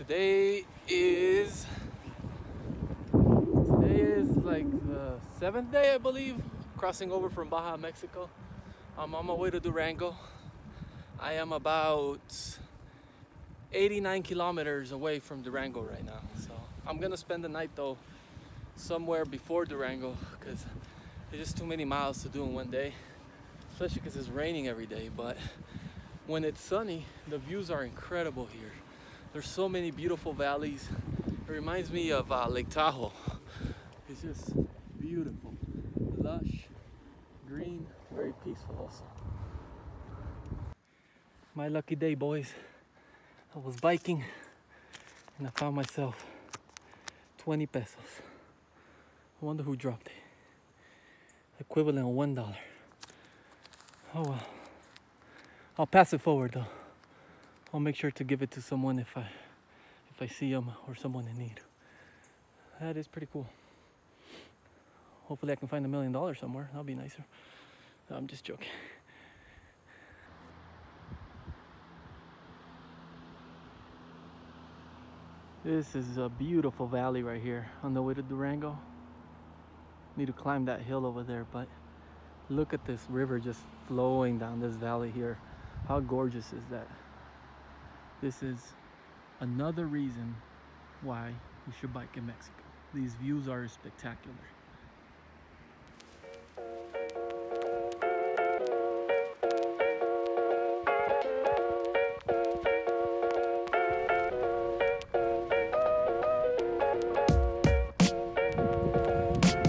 Today is today is like the seventh day, I believe, crossing over from Baja, Mexico. I'm on my way to Durango. I am about 89 kilometers away from Durango right now. So I'm gonna spend the night though somewhere before Durango because there's just too many miles to do in one day, especially because it's raining every day. But when it's sunny, the views are incredible here. There's so many beautiful valleys. It reminds me of uh, Lake Tahoe. It's just beautiful, lush, green, very peaceful also. My lucky day, boys. I was biking and I found myself 20 pesos. I wonder who dropped it. Equivalent of one dollar. Oh well. I'll pass it forward though. I'll make sure to give it to someone if I if I see them or someone in need. That is pretty cool. Hopefully I can find a million dollars somewhere. That'll be nicer. No, I'm just joking. This is a beautiful valley right here on the way to Durango. Need to climb that hill over there, but look at this river just flowing down this valley here. How gorgeous is that? This is another reason why you should bike in Mexico. These views are spectacular.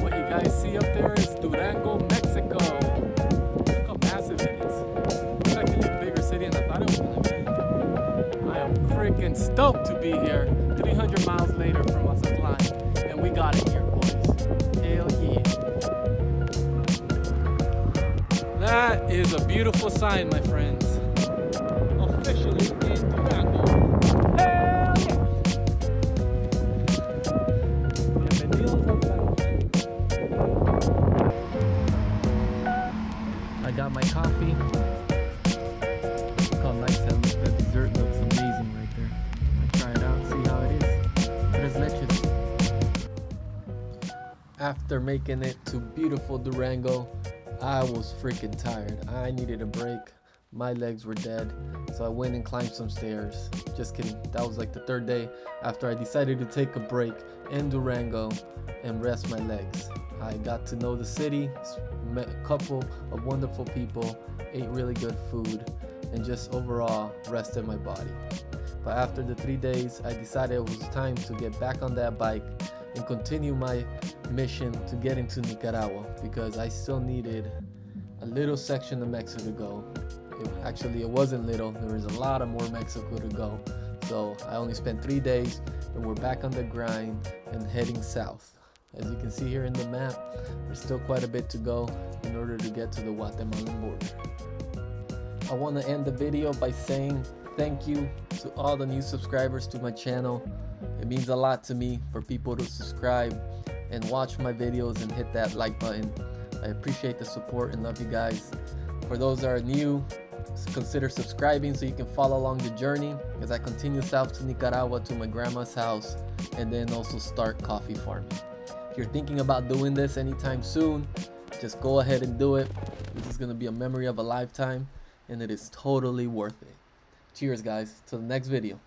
What you guys see up there is Durango, Mexico. Be here. 300 miles later from Mazatlan, and we got it here, boys. Hell yeah. That is a beautiful sign, my friends. Officially in! Durango. I got my coffee. After making it to beautiful Durango, I was freaking tired. I needed a break. My legs were dead, so I went and climbed some stairs. Just kidding. That was like the third day after I decided to take a break in Durango and rest my legs. I got to know the city, met a couple of wonderful people, ate really good food, and just overall rested my body. But after the three days, I decided it was time to get back on that bike and continue my mission to get into Nicaragua because I still needed a little section of Mexico to go. It, actually, it wasn't little, there was a lot of more Mexico to go. So I only spent three days and we're back on the grind and heading south. As you can see here in the map, there's still quite a bit to go in order to get to the Guatemalan border. I want to end the video by saying thank you to all the new subscribers to my channel. It means a lot to me for people to subscribe and watch my videos and hit that like button. I appreciate the support and love you guys. For those that are new, consider subscribing so you can follow along the journey as I continue south to Nicaragua to my grandma's house and then also start coffee farming. If you're thinking about doing this anytime soon, just go ahead and do it. This is going to be a memory of a lifetime and it is totally worth it. Cheers guys, till the next video.